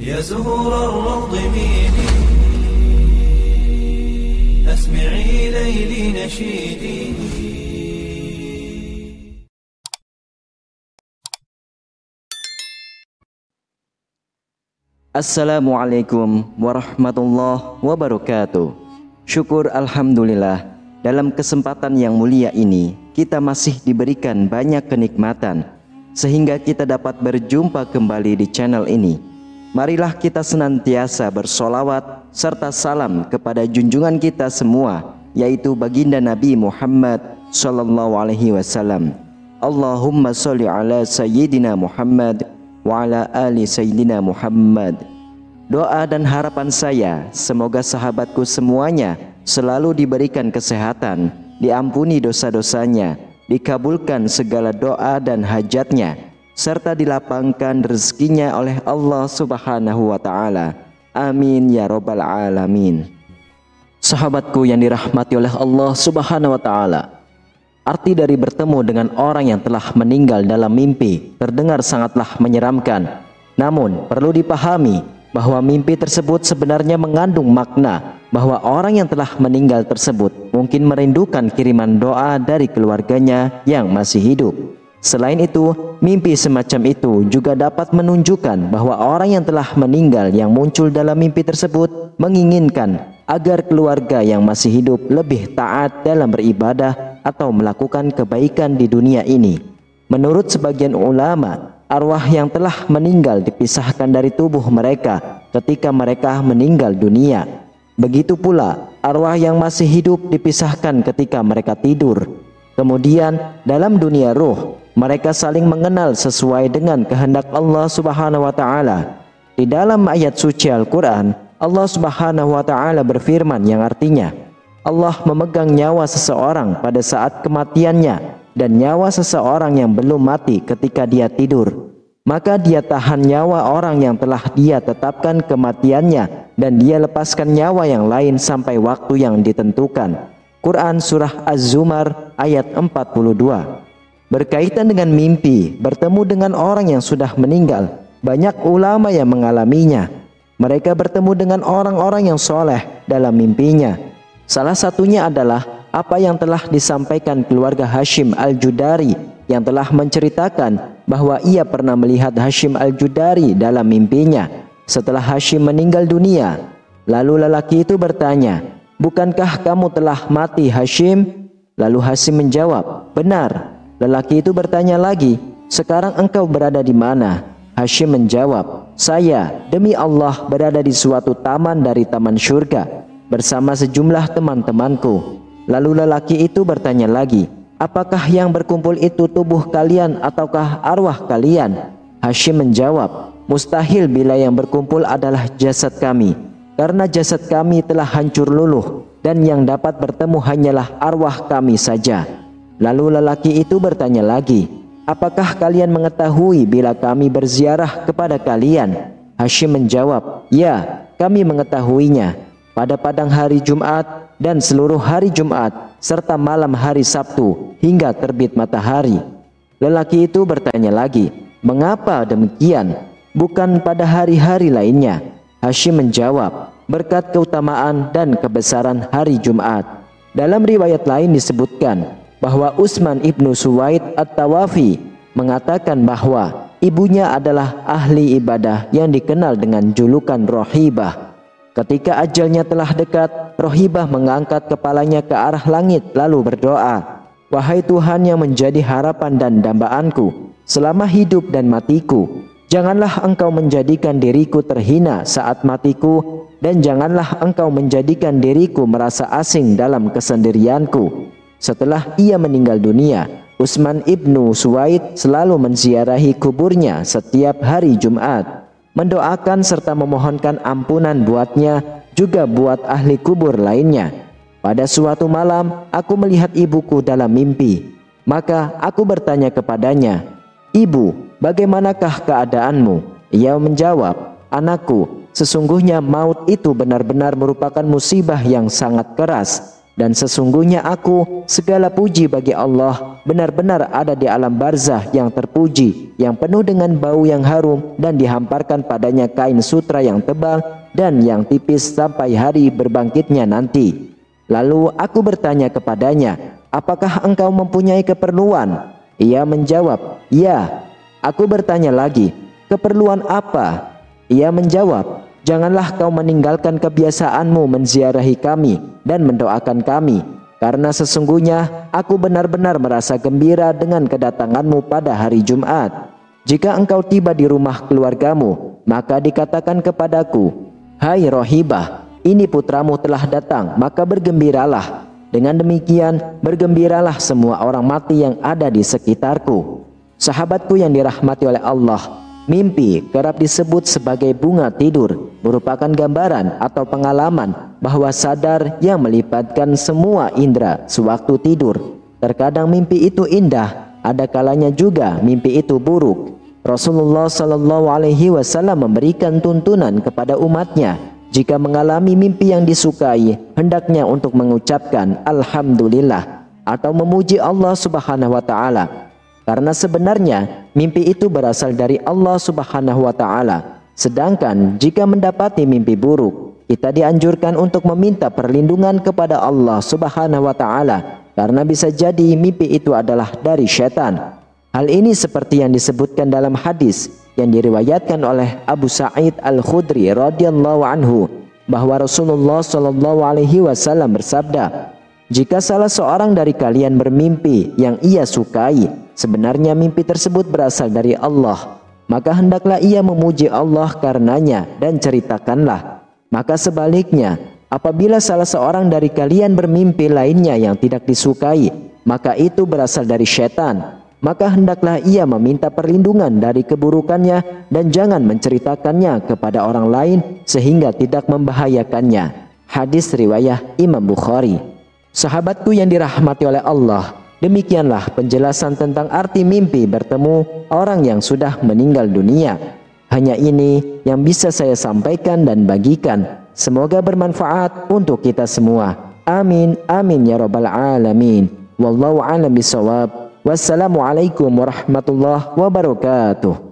يا زهور الروض ميلي أسمعي ليلي نشيدي Assalamualaikum warahmatullahi wabarakatuh. Syukur Alhamdulillah, dalam kesempatan yang mulia ini kita masih diberikan banyak kenikmatan sehingga kita dapat berjumpa kembali di channel ini. Marilah kita senantiasa bersolawat serta salam kepada junjungan kita semua, yaitu baginda Nabi Muhammad sallallahu alaihi wasallam. Allahumma sholli ala sayyidina Muhammad wa ala ali sayyidina Muhammad. Doa dan harapan saya semoga sahabatku semuanya selalu diberikan kesehatan, diampuni dosa-dosanya, dikabulkan segala doa dan hajatnya, serta dilapangkan rezekinya oleh Allah Subhanahu wa taala. Amin ya rabbal alamin. Sahabatku yang dirahmati oleh Allah Subhanahu wa taala, Arti dari bertemu dengan orang yang telah meninggal dalam mimpi terdengar sangatlah menyeramkan. Namun, perlu dipahami bahwa mimpi tersebut sebenarnya mengandung makna bahwa orang yang telah meninggal tersebut mungkin merindukan kiriman doa dari keluarganya yang masih hidup. Selain itu, mimpi semacam itu juga dapat menunjukkan bahwa orang yang telah meninggal yang muncul dalam mimpi tersebut menginginkan agar keluarga yang masih hidup lebih taat dalam beribadah atau melakukan kebaikan di dunia ini. Menurut sebagian ulama, arwah yang telah meninggal dipisahkan dari tubuh mereka ketika mereka meninggal dunia. Begitu pula arwah yang masih hidup dipisahkan ketika mereka tidur. Kemudian dalam dunia ruh, mereka saling mengenal sesuai dengan kehendak Allah Subhanahu wa taala. Di dalam ayat suci Al-Qur'an, Allah Subhanahu wa taala berfirman yang artinya, Allah memegang nyawa seseorang pada saat kematiannya dan nyawa seseorang yang belum mati ketika dia tidur. Maka dia tahan nyawa orang yang telah dia tetapkan kematiannya dan dia lepaskan nyawa yang lain sampai waktu yang ditentukan. Quran Surah Az-Zumar ayat 42 Berkaitan dengan mimpi, bertemu dengan orang yang sudah meninggal, banyak ulama yang mengalaminya. Mereka bertemu dengan orang-orang yang soleh dalam mimpinya Salah satunya adalah apa yang telah disampaikan keluarga Hashim Al-Judari yang telah menceritakan bahwa ia pernah melihat Hashim Al-Judari dalam mimpinya setelah Hashim meninggal dunia. Lalu lelaki itu bertanya, "Bukankah kamu telah mati Hashim?" Lalu Hashim menjawab, "Benar." Lelaki itu bertanya lagi, "Sekarang engkau berada di mana?" Hashim menjawab, "Saya demi Allah berada di suatu taman dari taman surga." bersama sejumlah teman-temanku. Lalu lelaki itu bertanya lagi, apakah yang berkumpul itu tubuh kalian ataukah arwah kalian? Hashim menjawab, mustahil bila yang berkumpul adalah jasad kami, karena jasad kami telah hancur luluh dan yang dapat bertemu hanyalah arwah kami saja. Lalu lelaki itu bertanya lagi, apakah kalian mengetahui bila kami berziarah kepada kalian? Hashim menjawab, ya, kami mengetahuinya pada padang hari Jumat dan seluruh hari Jumat serta malam hari Sabtu hingga terbit matahari. Lelaki itu bertanya lagi, "Mengapa demikian? Bukan pada hari-hari lainnya?" Hashim menjawab, "Berkat keutamaan dan kebesaran hari Jumat." Dalam riwayat lain disebutkan bahwa Utsman ibnu Suwaid At-Tawafi mengatakan bahwa ibunya adalah ahli ibadah yang dikenal dengan julukan Rohibah. Ketika ajalnya telah dekat, Rohibah mengangkat kepalanya ke arah langit lalu berdoa, Wahai Tuhan yang menjadi harapan dan dambaanku, selama hidup dan matiku, janganlah engkau menjadikan diriku terhina saat matiku, dan janganlah engkau menjadikan diriku merasa asing dalam kesendirianku. Setelah ia meninggal dunia, Utsman ibnu Suwaid selalu menziarahi kuburnya setiap hari Jumat mendoakan serta memohonkan ampunan buatnya juga buat ahli kubur lainnya. Pada suatu malam aku melihat ibuku dalam mimpi. Maka aku bertanya kepadanya, "Ibu, bagaimanakah keadaanmu?" Ia menjawab, "Anakku, sesungguhnya maut itu benar-benar merupakan musibah yang sangat keras dan sesungguhnya aku segala puji bagi Allah benar-benar ada di alam barzah yang terpuji, yang penuh dengan bau yang harum dan dihamparkan padanya kain sutra yang tebal dan yang tipis sampai hari berbangkitnya nanti. Lalu aku bertanya kepadanya, apakah engkau mempunyai keperluan? Ia menjawab, ya. Aku bertanya lagi, keperluan apa? Ia menjawab, janganlah kau meninggalkan kebiasaanmu menziarahi kami dan mendoakan kami karena sesungguhnya aku benar-benar merasa gembira dengan kedatanganmu pada hari Jumat. Jika engkau tiba di rumah keluargamu, maka dikatakan kepadaku, Hai Rohibah, ini putramu telah datang, maka bergembiralah. Dengan demikian, bergembiralah semua orang mati yang ada di sekitarku. Sahabatku yang dirahmati oleh Allah, Mimpi kerap disebut sebagai bunga tidur, merupakan gambaran atau pengalaman bahwa sadar yang melibatkan semua indera sewaktu tidur. Terkadang mimpi itu indah, ada kalanya juga mimpi itu buruk. Rasulullah Shallallahu Alaihi Wasallam memberikan tuntunan kepada umatnya jika mengalami mimpi yang disukai, hendaknya untuk mengucapkan Alhamdulillah atau memuji Allah Subhanahu Wa Taala karena sebenarnya mimpi itu berasal dari Allah Subhanahu wa taala. Sedangkan jika mendapati mimpi buruk, kita dianjurkan untuk meminta perlindungan kepada Allah Subhanahu wa taala karena bisa jadi mimpi itu adalah dari setan. Hal ini seperti yang disebutkan dalam hadis yang diriwayatkan oleh Abu Sa'id Al-Khudri radhiyallahu anhu bahwa Rasulullah shallallahu alaihi wasallam bersabda, "Jika salah seorang dari kalian bermimpi yang ia sukai, Sebenarnya mimpi tersebut berasal dari Allah, maka hendaklah ia memuji Allah karenanya dan ceritakanlah. Maka sebaliknya, apabila salah seorang dari kalian bermimpi lainnya yang tidak disukai, maka itu berasal dari setan. Maka hendaklah ia meminta perlindungan dari keburukannya dan jangan menceritakannya kepada orang lain sehingga tidak membahayakannya. Hadis riwayah Imam Bukhari. Sahabatku yang dirahmati oleh Allah, Demikianlah penjelasan tentang arti mimpi bertemu orang yang sudah meninggal dunia. Hanya ini yang bisa saya sampaikan dan bagikan. Semoga bermanfaat untuk kita semua. Amin, amin ya rabbal alamin. Wallahu a'lam bisawab. Wassalamualaikum warahmatullahi wabarakatuh.